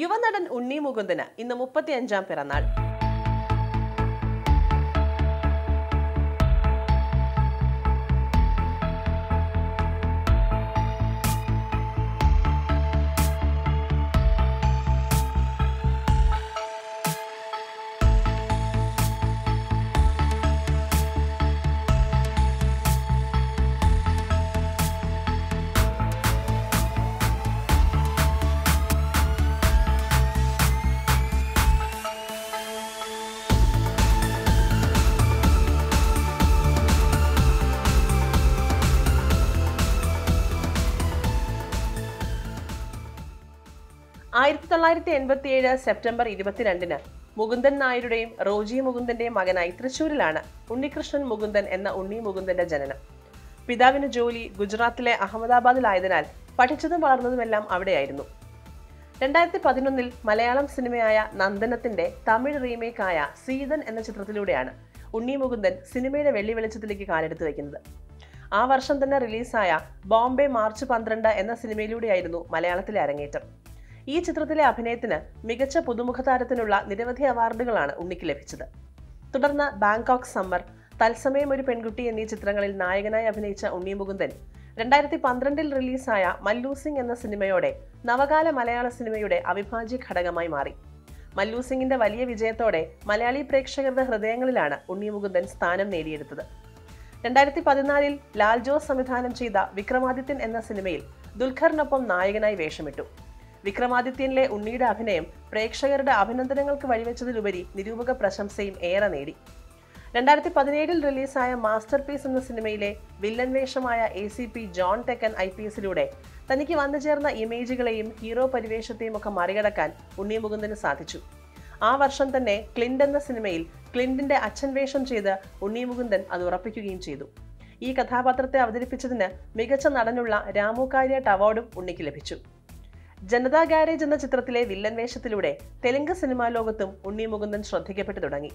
യുവനടൻ ഉണ്ണി മുകുന്ദന് ഇന്ന് മുപ്പത്തിയഞ്ചാം പിറന്നാൾ. ആയിരത്തി തൊള്ളായിരത്തി എൺപത്തി ഏഴ് സെപ്റ്റംബർ ഇരുപത്തിരണ്ടിന് മുകുന്ദൻ നായരുടെയും റോജി മുകുന്ദന്റെയും മകനായി തൃശൂരിലാണ് ഉണ്ണികൃഷ്ണൻ മുകുന്ദൻ എന്ന ഉണ്ണി മുകുന്ദന്റെ ജനനം. പിതാവിന് ജോലി ഗുജറാത്തിലെ അഹമ്മദാബാദിലായതിനാൽ പഠിച്ചതും വളർന്നതുമെല്ലാം അവിടെയായിരുന്നു. രണ്ടായിരത്തി പതിനൊന്നിൽ മലയാളം സിനിമയായ നന്ദനത്തിന്റെ തമിഴ് റീമേക്കായ സീതൻ എന്ന ചിത്രത്തിലൂടെയാണ് ഉണ്ണി മുകുന്ദൻ സിനിമയുടെ വെള്ളി വെളിച്ചത്തിലേക്ക് കാലെടുത്ത് വയ്ക്കുന്നത്. ആ വർഷം തന്നെ റിലീസായ ബോംബെ മാർച്ച് പന്ത്രണ്ട് എന്ന സിനിമയിലൂടെയായിരുന്നു മലയാളത്തിലെ അരങ്ങേറ്റം. ഈ ചിത്രത്തിലെ അഭിനയത്തിന് മികച്ച പുതുമുഖ താരത്തിനുള്ള നിരവധി അവാർഡുകളാണ് ഉണ്ണിക്ക് ലഭിച്ചത്. തുടർന്ന് ബാങ്കോക്ക് സമ്മർ തത്സമയം ഒരു പെൺകുട്ടി എന്നീ ചിത്രങ്ങളിൽ നായകനായി അഭിനയിച്ച ഉണ്ണി മുകുന്ദൻ രണ്ടായിരത്തി പന്ത്രണ്ടിൽ റിലീസായ മല്ലു സിംഗ് എന്ന സിനിമയോടെ നവകാല മലയാള സിനിമയുടെ അവിഭാജ്യ ഘടകമായി മാറി. മല്ലു സിംഗിന്റെ വലിയ വിജയത്തോടെ മലയാളി പ്രേക്ഷകരുടെ ഹൃദയങ്ങളിലാണ് ഉണ്ണി മുകുന്ദൻ സ്ഥാനം നേടിയെടുത്തത്. രണ്ടായിരത്തി പതിനാലിൽ ലാൽ ജോസ് സംവിധാനം ചെയ്ത വിക്രമാദിത്യൻ എന്ന സിനിമയിൽ ദുൽഖറിനൊപ്പം നായകനായി വേഷമിട്ടു. വിക്രമാദിത്യനിലെ ഉണ്ണിയുടെ അഭിനയം പ്രേക്ഷകരുടെ അഭിനന്ദനങ്ങൾക്ക് വഴിവെച്ചതിലുപരി നിരൂപക പ്രശംസയും ഏറെ നേടി. രണ്ടായിരത്തി പതിനേഴിൽ റിലീസായ മാസ്റ്റർ പീസ് എന്ന സിനിമയിലെ വില്ലൻ വേഷമായ എ സി പി ജോൺ ടെക്കൻ ഐ പി എസിലൂടെ തനിക്ക് വന്നു ചേർന്ന ഇമേജുകളെയും ഹീറോ പരിവേഷത്തെയും ഒക്കെ മറികടക്കാൻ ഉണ്ണി മുകുന്ദന് സാധിച്ചു. ആ വർഷം തന്നെ ക്ലിൻഡ് എന്ന സിനിമയിൽ ക്ലിൻഡിന്റെ അച്ഛൻ വേഷം ചെയ്ത് ഉണ്ണി മുകുന്ദൻ അത് ഉറപ്പിക്കുകയും ചെയ്തു. ഈ കഥാപാത്രത്തെ അവതരിപ്പിച്ചതിന് മികച്ച നടനുള്ള രാമു അവാർഡും ഉണ്ണിക്ക് ലഭിച്ചു. ജനതാ ഗാരേജ് എന്ന ചിത്രത്തിലെ വില്ലൻ വേഷത്തിലൂടെ തെലുങ്ക് സിനിമാ ലോകത്തും ഉണ്ണി മുകുന്ദൻ ശ്രദ്ധിക്കപ്പെട്ടു തുടങ്ങി.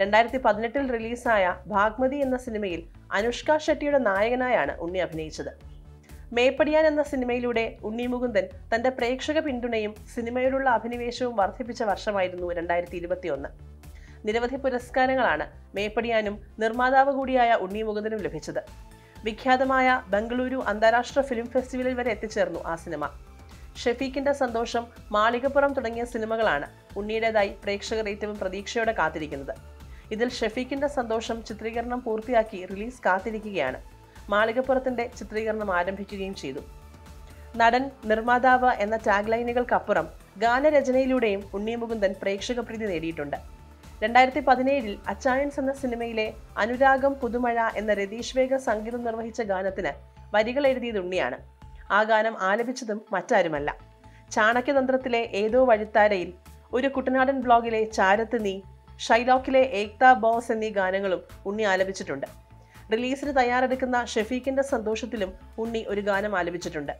രണ്ടായിരത്തി പതിനെട്ടിൽ റിലീസായ ഭാഗ്മതി എന്ന സിനിമയിൽ അനുഷ്ക ഷെട്ടിയുടെ നായകനായാണ് ഉണ്ണി അഭിനയിച്ചത്. മേപ്പടിയാൻ എന്ന സിനിമയിലൂടെ ഉണ്ണി മുകുന്ദൻ തന്റെ പ്രേക്ഷക പിന്തുണയും സിനിമയോടുള്ള അഭിനിവേശവും വർദ്ധിപ്പിച്ച വർഷമായിരുന്നു രണ്ടായിരത്തി ഇരുപത്തിയൊന്ന്. നിരവധി പുരസ്കാരങ്ങളാണ് മേപ്പടിയാനും നിർമ്മാതാവ് കൂടിയായ ഉണ്ണി മുകുന്ദനും ലഭിച്ചത്. വിഖ്യാതമായ ബംഗളൂരു അന്താരാഷ്ട്ര ഫിലിം ഫെസ്റ്റിവലിൽ വരെ എത്തിച്ചേർന്നു ആ സിനിമ. ഷെഫീഖിന്റെ സന്തോഷം മാളികപ്പുറം തുടങ്ങിയ സിനിമകളാണ് ഉണ്ണിയുടേതായി പ്രേക്ഷകർ ഏറ്റവും പ്രതീക്ഷയോടെ കാത്തിരിക്കുന്നത്. ഇതിൽ ഷെഫീഖിന്റെ സന്തോഷം ചിത്രീകരണം പൂർത്തിയാക്കി റിലീസ് കാത്തിരിക്കുകയാണ്. മാളികപ്പുറത്തിന്റെ ചിത്രീകരണം ആരംഭിക്കുകയും ചെയ്തു. നടൻ നിർമ്മാതാവ് എന്ന ടാഗ് ലൈനുകൾക്കപ്പുറം ഗാനരചനയിലൂടെയും ഉണ്ണി മുകുന്ദൻ പ്രേക്ഷക പ്രീതി നേടിയിട്ടുണ്ട്. രണ്ടായിരത്തി പതിനേഴിൽ അച്ചായൻസ് എന്ന സിനിമയിലെ അനുരാഗം പുതുമഴ എന്ന രതീഷ് വേഗ സംഗീതം നിർവഹിച്ച ഗാനത്തിന് വരികൾ എഴുതിയത് ഉണ്ണിയാണ്. ആ ഗാനം ആലപിച്ചതും മറ്റാരുമല്ല. ചാണക്യതന്ത്രത്തിലെ ഏതോ വഴിത്താരയിൽ ഒരു കുട്ടനാടൻ ബ്ലോഗിലെ ചാരത്ത് നീ ഷൈലോക്കിലെ ഏക്ത ബോസ് എന്നീ ഗാനങ്ങളും ഉണ്ണി ആലപിച്ചിട്ടുണ്ട്. റിലീസിന് തയ്യാറെടുക്കുന്ന ഷെഫീഖിന്റെ സന്തോഷത്തിലും ഉണ്ണി ഒരു ഗാനം ആലപിച്ചിട്ടുണ്ട്.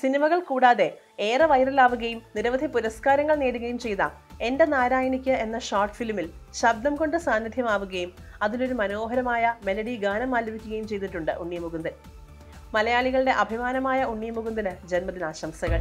സിനിമകൾ കൂടാതെ ഏറെ വൈറലാവുകയും നിരവധി പുരസ്കാരങ്ങൾ നേടുകയും ചെയ്ത എന്റെ നാരായണിക്ക് എന്ന ഷോർട്ട് ഫിലിമിൽ ശബ്ദം കൊണ്ട് സാന്നിധ്യമാവുകയും അതിലൊരു മനോഹരമായ മെലഡി ഗാനം ആലപിക്കുകയും ചെയ്തിട്ടുണ്ട് ഉണ്ണി മുകുന്ദൻ. മലയാളികളുടെ അഭിമാനമായ ഉണ്ണി മുകുന്ദന് ജന്മദിനാശംസകൾ.